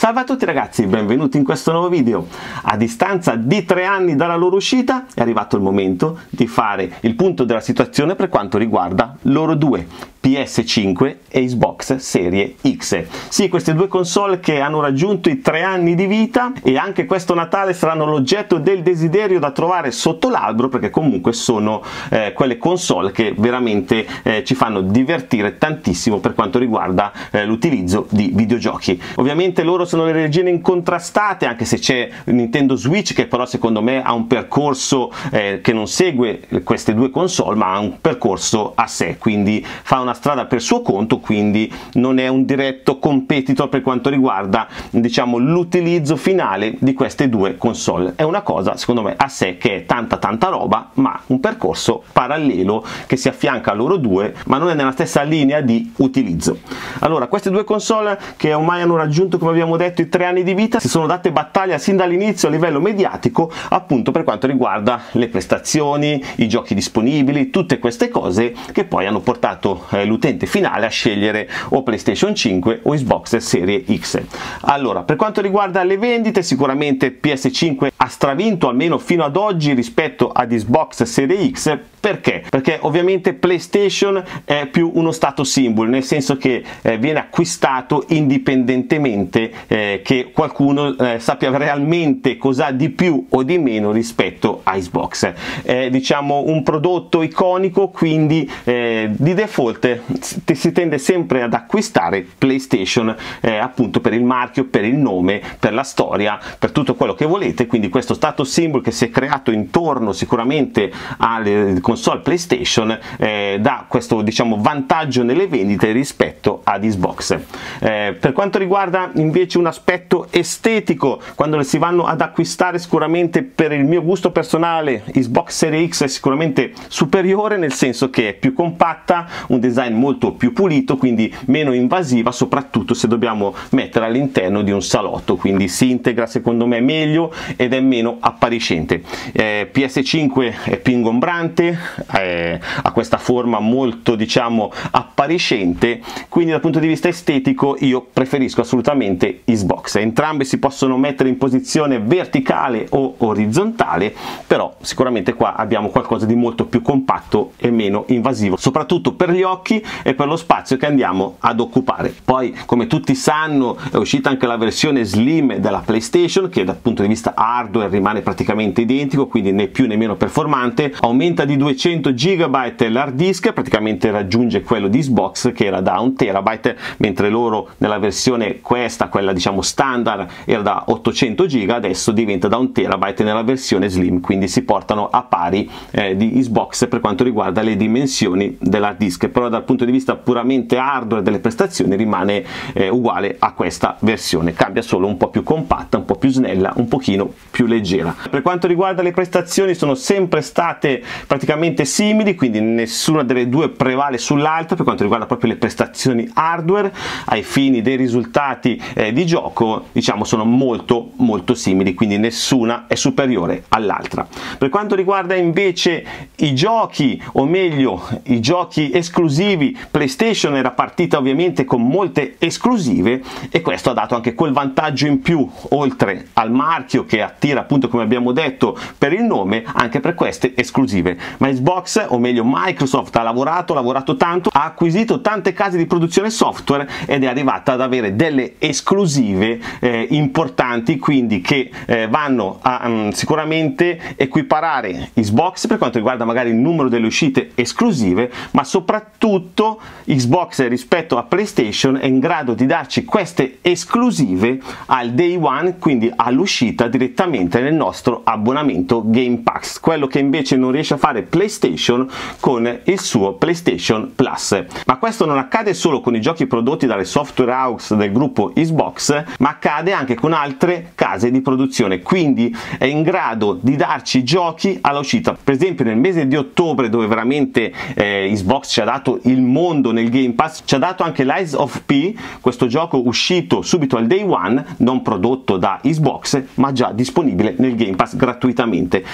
Salve a tutti ragazzi, benvenuti in questo nuovo video. A distanza di tre anni dalla loro uscita è arrivato il momento di fare il punto della situazione per quanto riguarda loro due, PS5 e Xbox Serie X. Sì, queste due console che hanno raggiunto i tre anni di vita e anche questo Natale saranno l'oggetto del desiderio da trovare sotto l'albero perché comunque sono eh, quelle console che veramente eh, ci fanno divertire tantissimo per quanto riguarda eh, l'utilizzo di videogiochi. Ovviamente loro sono le regine incontrastate anche se c'è Nintendo Switch che però secondo me ha un percorso eh, che non segue queste due console ma ha un percorso a sé, quindi fa una una strada per suo conto, quindi non è un diretto competitor per quanto riguarda diciamo, l'utilizzo finale di queste due console. È una cosa secondo me a sé che è tanta tanta roba, ma un percorso parallelo che si affianca a loro due, ma non è nella stessa linea di utilizzo. Allora, queste due console che ormai hanno raggiunto, come abbiamo detto, i tre anni di vita, si sono date battaglia sin dall'inizio a livello mediatico, appunto per quanto riguarda le prestazioni, i giochi disponibili, tutte queste cose che poi hanno portato eh, l'utente finale a scegliere o PlayStation 5 o Xbox Serie X. Allora, per quanto riguarda le vendite, sicuramente PS5 ha stravinto almeno fino ad oggi rispetto ad Xbox Serie X perché? Perché ovviamente PlayStation è più uno stato symbol, nel senso che eh, viene acquistato indipendentemente eh, che qualcuno eh, sappia realmente cosa di più o di meno rispetto a Xbox. È diciamo un prodotto iconico, quindi eh, di default si tende sempre ad acquistare PlayStation eh, appunto per il marchio, per il nome, per la storia, per tutto quello che volete, quindi questo stato symbol che si è creato intorno sicuramente alle console PlayStation eh, dà questo diciamo, vantaggio nelle vendite rispetto ad Xbox. Eh, per quanto riguarda invece un aspetto estetico, quando si vanno ad acquistare sicuramente per il mio gusto personale Xbox Series X è sicuramente superiore nel senso che è più compatta, un design molto più pulito, quindi meno invasiva, soprattutto se dobbiamo mettere all'interno di un salotto, quindi si integra secondo me meglio ed è meno appariscente. Eh, PS5 è più ingombrante, eh, ha questa forma molto diciamo appariscente quindi dal punto di vista estetico io preferisco assolutamente Xbox entrambe si possono mettere in posizione verticale o orizzontale però sicuramente qua abbiamo qualcosa di molto più compatto e meno invasivo soprattutto per gli occhi e per lo spazio che andiamo ad occupare. Poi come tutti sanno è uscita anche la versione slim della PlayStation che dal punto di vista hardware rimane praticamente identico quindi né più né meno performante. Aumenta di 200 200 GB l'hard disk praticamente raggiunge quello di Xbox che era da 1 TB mentre loro nella versione questa quella diciamo standard era da 800 GB adesso diventa da 1 TB nella versione slim quindi si portano a pari eh, di Xbox per quanto riguarda le dimensioni dell'hard disk. Però dal punto di vista puramente hardware delle prestazioni rimane eh, uguale a questa versione. Cambia solo un po' più compatta un po' più snella un pochino più leggera. Per quanto riguarda le prestazioni sono sempre state praticamente simili, quindi nessuna delle due prevale sull'altra per quanto riguarda proprio le prestazioni hardware, ai fini dei risultati eh, di gioco diciamo sono molto molto simili, quindi nessuna è superiore all'altra. Per quanto riguarda invece i giochi, o meglio i giochi esclusivi, PlayStation era partita ovviamente con molte esclusive e questo ha dato anche quel vantaggio in più oltre al marchio che attira appunto come abbiamo detto per il nome anche per queste esclusive. Ma Xbox, o meglio Microsoft, ha lavorato, ha lavorato tanto, ha acquisito tante case di produzione software ed è arrivata ad avere delle esclusive eh, importanti, quindi che eh, vanno a um, sicuramente equiparare Xbox per quanto riguarda magari il numero delle uscite esclusive, ma soprattutto Xbox rispetto a PlayStation è in grado di darci queste esclusive al day one, quindi all'uscita direttamente nel nostro abbonamento Game Pass, quello che invece non riesce a fare PlayStation con il suo PlayStation Plus. Ma questo non accade solo con i giochi prodotti dalle software house del gruppo Xbox, ma accade anche con altre case di produzione, quindi è in grado di darci giochi alla uscita. Per esempio nel mese di ottobre dove veramente eh, Xbox ci ha dato il mondo nel Game Pass, ci ha dato anche l'Eyes of P, questo gioco uscito subito al day one, non prodotto da Xbox, ma già disponibile nel Game Pass gratuitamente.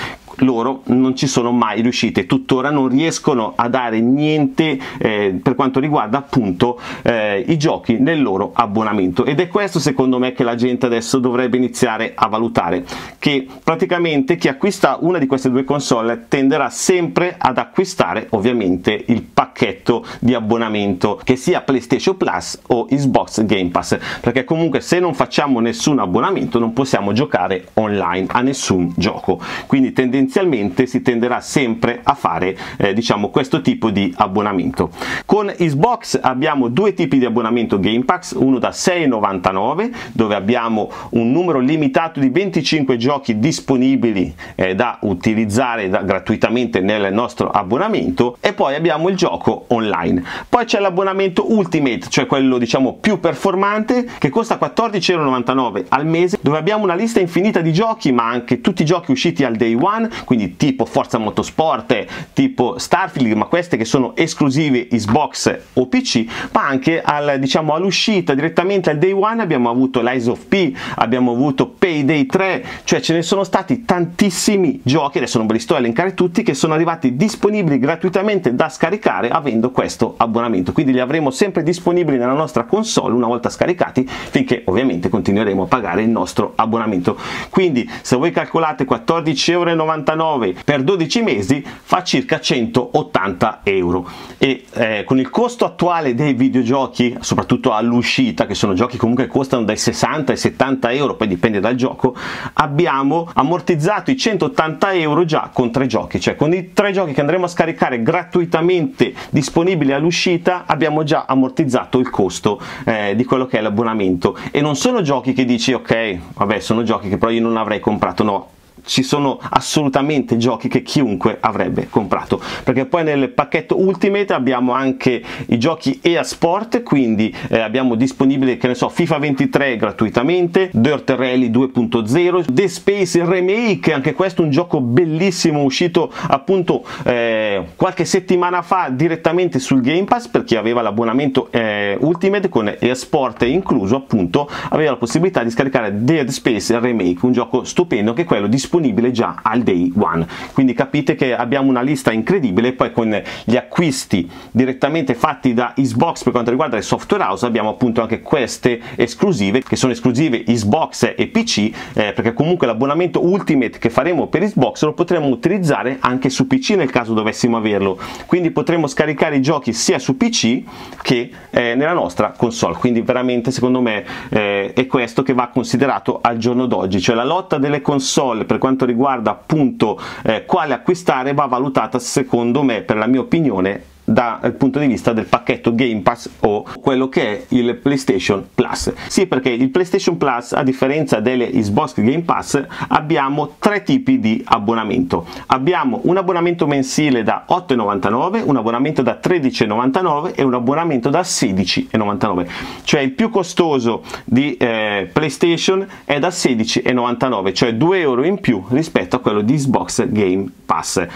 Loro non ci sono mai riuscite, tuttora non riescono a dare niente eh, per quanto riguarda appunto eh, i giochi nel loro abbonamento. Ed è questo secondo me che la gente adesso dovrebbe iniziare a valutare, che praticamente chi acquista una di queste due console tenderà sempre ad acquistare ovviamente il pacchetto di abbonamento che sia PlayStation Plus o Xbox Game Pass, perché comunque se non facciamo nessun abbonamento non possiamo giocare online a nessun gioco, quindi tendenzialmente si tenderà sempre a fare eh, diciamo questo tipo di abbonamento. Con Xbox abbiamo due tipi di abbonamento Game Pass uno da 6,99 dove abbiamo un numero limitato di 25 giochi disponibili eh, da utilizzare da, gratuitamente nel nostro abbonamento e poi abbiamo il gioco online. Poi c'è l'abbonamento Ultimate cioè quello diciamo più performante che costa 14,99€ al mese dove abbiamo una lista infinita di giochi ma anche tutti i giochi usciti al day one quindi tipo Forza Motorsport, tipo Starfield, ma queste che sono esclusive Xbox o PC, ma anche al, diciamo, all'uscita direttamente al day one abbiamo avuto l'Eyes of P, abbiamo avuto Payday 3, cioè ce ne sono stati tantissimi giochi, adesso non ve li sto a elencare tutti, che sono arrivati disponibili gratuitamente da scaricare avendo questo abbonamento, quindi li avremo sempre disponibili nella nostra console una volta scaricati finché ovviamente continueremo a pagare il nostro abbonamento. Quindi se voi calcolate 14,99 euro 99 per 12 mesi fa circa 180 euro e eh, con il costo attuale dei videogiochi soprattutto all'uscita che sono giochi comunque che costano dai 60 ai 70 euro poi dipende dal gioco abbiamo ammortizzato i 180 euro già con tre giochi. Cioè con i tre giochi che andremo a scaricare gratuitamente disponibili all'uscita abbiamo già ammortizzato il costo eh, di quello che è l'abbonamento. E non sono giochi che dici ok vabbè sono giochi che però io non avrei comprato. No ci sono assolutamente giochi che chiunque avrebbe comprato. Perché poi nel pacchetto Ultimate abbiamo anche i giochi EA Sport quindi eh, abbiamo disponibile che ne so FIFA 23 gratuitamente Dirt Rally 2.0 The Space Remake anche questo un gioco bellissimo uscito appunto eh, qualche settimana fa direttamente sul Game Pass per chi aveva l'abbonamento eh, Ultimate con EA Sport incluso appunto aveva la possibilità di scaricare Dead Space Remake un gioco stupendo che è quello disponibile disponibile già al day one. Quindi capite che abbiamo una lista incredibile poi con gli acquisti direttamente fatti da Xbox per quanto riguarda le software house abbiamo appunto anche queste esclusive che sono esclusive Xbox e PC eh, perché comunque l'abbonamento Ultimate che faremo per Xbox lo potremo utilizzare anche su PC nel caso dovessimo averlo. Quindi potremo scaricare i giochi sia su PC che eh, nella nostra console. Quindi veramente secondo me eh, è questo che va considerato al giorno d'oggi cioè la lotta delle console per quanto riguarda appunto eh, quale acquistare va valutata secondo me per la mia opinione dal punto di vista del pacchetto Game Pass o quello che è il PlayStation Plus. Sì, perché il PlayStation Plus, a differenza delle Xbox Game Pass, abbiamo tre tipi di abbonamento. Abbiamo un abbonamento mensile da 8,99, un abbonamento da 13,99 e un abbonamento da 16,99. Cioè il più costoso di eh, PlayStation è da 16,99, cioè 2 euro in più rispetto a quello di Xbox Game Pass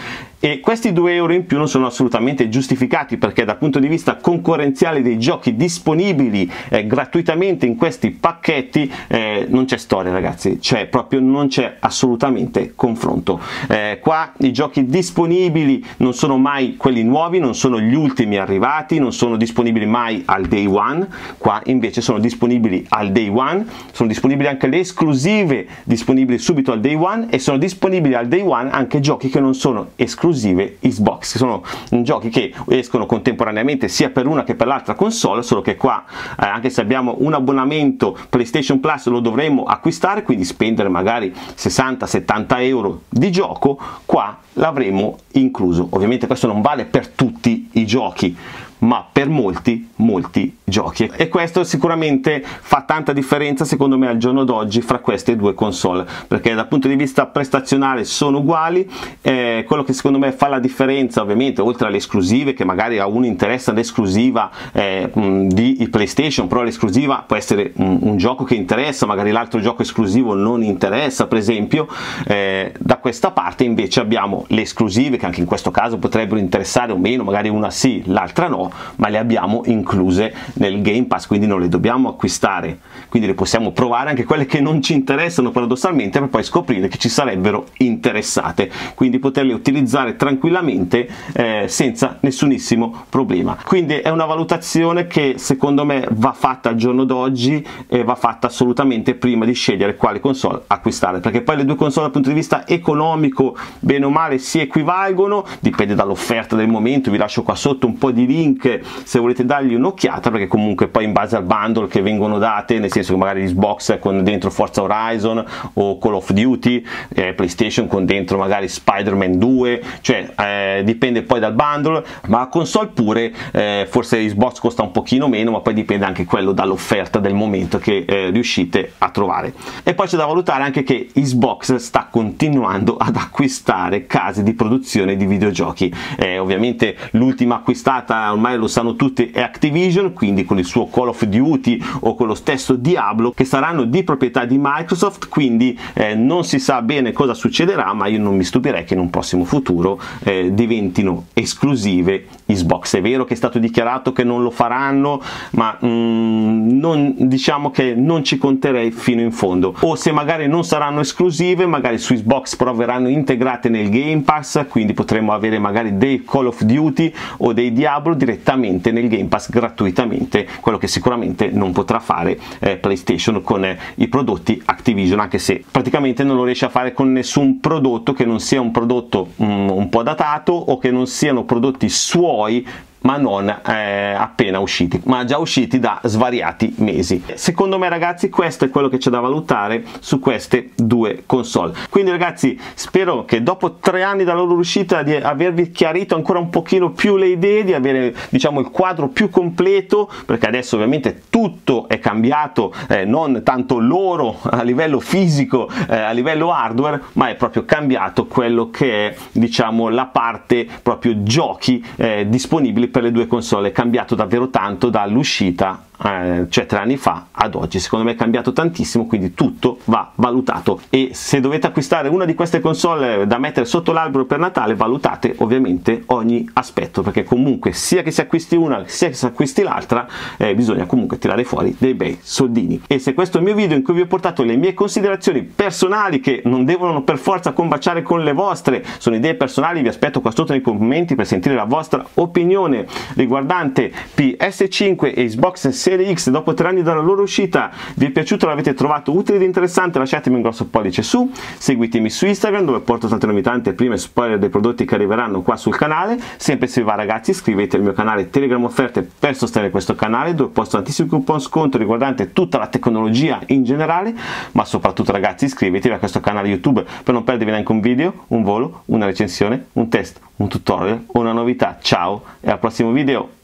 e questi 2 euro in più non sono assolutamente giustificati perché dal punto di vista concorrenziale dei giochi disponibili eh, gratuitamente in questi pacchetti eh, non c'è storia ragazzi. Cioè proprio non c'è assolutamente confronto. Eh, qua i giochi disponibili non sono mai quelli nuovi non sono gli ultimi arrivati non sono disponibili mai al day one. Qua invece sono disponibili al day one sono disponibili anche le esclusive disponibili subito al day one e sono disponibili al day one anche giochi che non sono esclusivi esclusive Xbox, sono giochi che escono contemporaneamente sia per una che per l'altra console, solo che qua eh, anche se abbiamo un abbonamento PlayStation Plus lo dovremmo acquistare, quindi spendere magari 60-70 euro di gioco, qua l'avremo incluso. Ovviamente questo non vale per tutti i giochi, ma per molti molti giochi. E questo sicuramente fa tanta differenza secondo me al giorno d'oggi fra queste due console perché dal punto di vista prestazionale sono uguali. Eh, quello che secondo me fa la differenza ovviamente oltre alle esclusive che magari a uno interessa l'esclusiva eh, di PlayStation però l'esclusiva può essere un, un, gioco che interessa magari l'altro gioco esclusivo non interessa per esempio. Eh, da questa parte invece abbiamo le esclusive che anche in questo caso potrebbero interessare o meno magari una sì l'altra no ma le abbiamo incluse nel Game Pass quindi non le dobbiamo acquistare. Quindi le possiamo provare anche quelle che non ci interessano paradossalmente per poi scoprire che ci sarebbero interessate. Quindi poterle utilizzare tranquillamente eh, senza nessunissimo problema. Quindi è una valutazione che secondo me va fatta al giorno d'oggi e va fatta assolutamente prima di scegliere quale console acquistare. Perché poi le due console dal punto di vista economico bene o male si equivalgono dipende dall'offerta del momento. Vi lascio qua sotto un po' di link se volete dargli un'occhiata perché comunque poi in base al bundle che vengono date nel senso che magari Xbox con dentro Forza Horizon o Call of Duty eh, PlayStation con dentro magari Spider-Man 2 cioè eh, dipende poi dal bundle ma console pure eh, forse Xbox costa un pochino meno ma poi dipende anche quello dall'offerta del momento che eh, riuscite a trovare. E poi c'è da valutare anche che Xbox sta continuando ad acquistare case di produzione di videogiochi. Eh, ovviamente l'ultima acquistata ormai lo sanno tutti è Activision quindi con il suo Call of Duty o con lo stesso Diablo che saranno di proprietà di Microsoft quindi eh, non si sa bene cosa succederà ma io non mi stupirei che in un prossimo futuro eh, diventino esclusive Xbox. È vero che è stato dichiarato che non lo faranno ma mm, non, diciamo che non ci conterei fino in fondo. O se magari non saranno esclusive magari su Xbox però verranno integrate nel Game Pass quindi potremo avere magari dei Call of Duty o dei Diablo direttamente nel Game Pass gratuitamente quello che sicuramente non potrà fare eh, PlayStation con eh, i prodotti Activision anche se praticamente non lo riesce a fare con nessun prodotto che non sia un prodotto mm, un po' datato o che non siano prodotti suoi ma non eh, appena usciti, ma già usciti da svariati mesi. Secondo me ragazzi questo è quello che c'è da valutare su queste due console. Quindi ragazzi spero che dopo tre anni dalla loro uscita di avervi chiarito ancora un pochino più le idee, di avere diciamo il quadro più completo, perché adesso ovviamente tutto è cambiato, eh, non tanto loro a livello fisico, eh, a livello hardware, ma è proprio cambiato quello che è diciamo la parte proprio giochi eh, disponibili per le due console è cambiato davvero tanto dall'uscita eh, cioè tre anni fa ad oggi secondo me è cambiato tantissimo quindi tutto va valutato. E se dovete acquistare una di queste console da mettere sotto l'albero per Natale valutate ovviamente ogni aspetto perché comunque sia che si acquisti una sia che si acquisti l'altra eh, bisogna comunque tirare fuori dei bei soldini. E se questo è il mio video in cui vi ho portato le mie considerazioni personali che non devono per forza combaciare con le vostre sono idee personali vi aspetto qua sotto nei commenti per sentire la vostra opinione riguardante PS5 e Xbox Series Serie X dopo tre anni dalla loro uscita vi è piaciuto, l'avete trovato utile ed interessante lasciatemi un grosso pollice su seguitemi su Instagram dove porto tante novità e spoiler dei prodotti che arriveranno qua sul canale. Sempre se vi va ragazzi iscrivetevi al mio canale Telegram offerte per sostenere questo canale dove posto tantissimi coupon sconto riguardante tutta la tecnologia in generale. Ma soprattutto ragazzi iscrivetevi a questo canale YouTube per non perdervi neanche un video, un volo, una recensione, un test, un tutorial o una novità. Ciao e al prossimo video